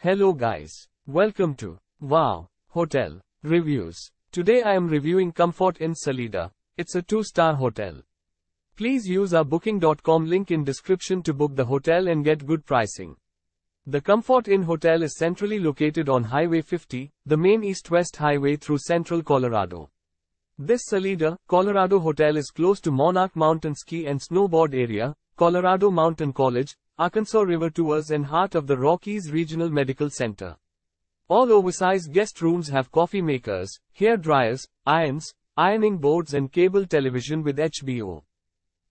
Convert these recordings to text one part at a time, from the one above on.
Hello guys. Welcome to Wow Hotel Reviews. Today I am reviewing Comfort Inn Salida. It's a 2-star hotel. Please use our booking.com link in description to book the hotel and get good pricing. The Comfort Inn Hotel is centrally located on Highway 50, the main east-west highway through central Colorado. This Salida, Colorado hotel is close to Monarch Mountain Ski and Snowboard Area, Colorado Mountain College, Arkansas River Tours and heart of the Rockies Regional Medical Center. All oversized guest rooms have coffee makers, hair dryers, irons, ironing boards and cable television with HBO.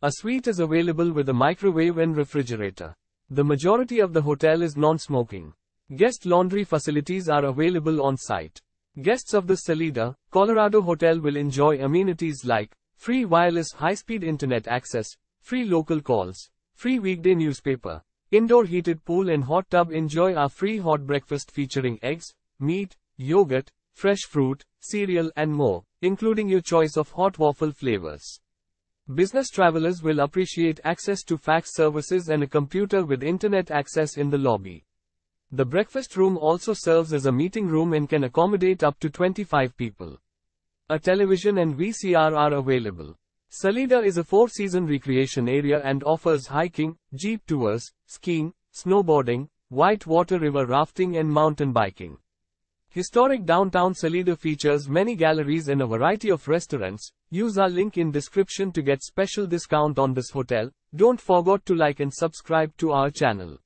A suite is available with a microwave and refrigerator. The majority of the hotel is non-smoking. Guest laundry facilities are available on site. Guests of the Salida, Colorado hotel will enjoy amenities like free wireless high-speed internet access, free local calls, Free weekday newspaper. Indoor heated pool and hot tub enjoy our free hot breakfast featuring eggs, meat, yogurt, fresh fruit, cereal and more, including your choice of hot waffle flavors. Business travelers will appreciate access to fax services and a computer with internet access in the lobby. The breakfast room also serves as a meeting room and can accommodate up to 25 people. A television and VCR are available. Salida is a four-season recreation area and offers hiking, jeep tours, skiing, snowboarding, whitewater river rafting and mountain biking. Historic downtown Salida features many galleries and a variety of restaurants. Use our link in description to get special discount on this hotel. Don't forget to like and subscribe to our channel.